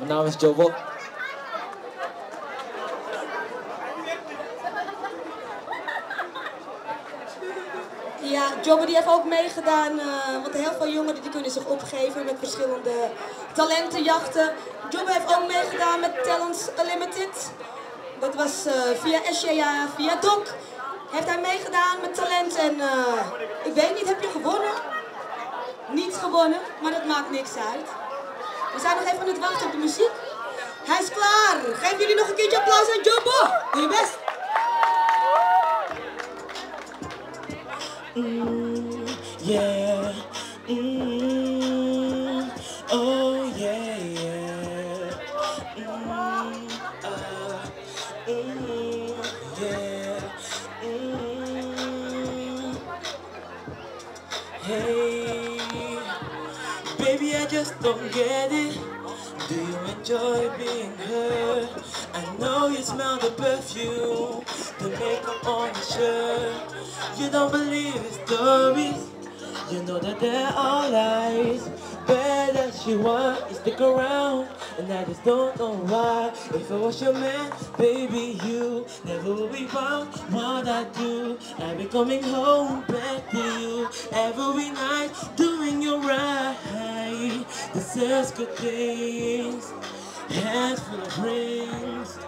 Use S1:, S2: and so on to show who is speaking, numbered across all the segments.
S1: Mijn naam is Joe.
S2: Ja, Jobber die heeft ook meegedaan, uh, want heel veel jongeren die kunnen zich opgeven met verschillende talentenjachten. Jobber heeft ook meegedaan met Talents Unlimited. Dat was uh, via SJA, via DOC. Heeft hij meegedaan met talent en uh, ik weet niet, heb je gewonnen? Niet gewonnen, maar dat maakt niks uit. We zijn nog even aan het wachten op de muziek. Hij is klaar. Geef jullie nog een keertje applaus aan Jobber. Doe je best.
S3: Mm, yeah. Mm, oh. Mm, uh, mm. Mm. Hey, baby, I just don't get it. Do you enjoy being hurt? I know you smell the perfume, the makeup on your shirt. You don't believe his stories. You know that they're all lies. As you are, you stick around. And I just don't know why. If I was your man, baby, you never would be found what I do. I'll be coming home back to you every night, doing you is good things, hands full of rings.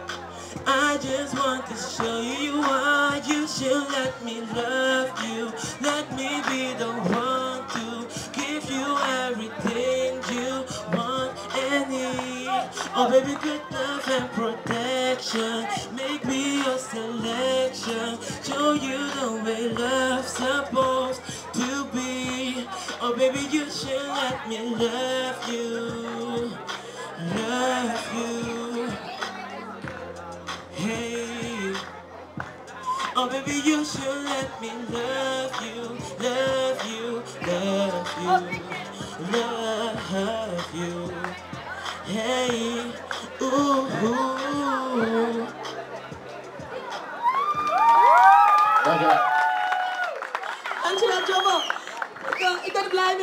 S3: I just want to show you why you should let me love you. Let me be the one to give you everything you want and need. Oh baby, good love and protection. Make me your selection. Show you the way to be. Oh baby, you should let me love you. Love you. Hey, oh baby, you should let me love you, love you, love you, love you. Hey, ooh.
S1: Dankjewel.
S2: Dankjewel Jobber. Ik, kang edad blind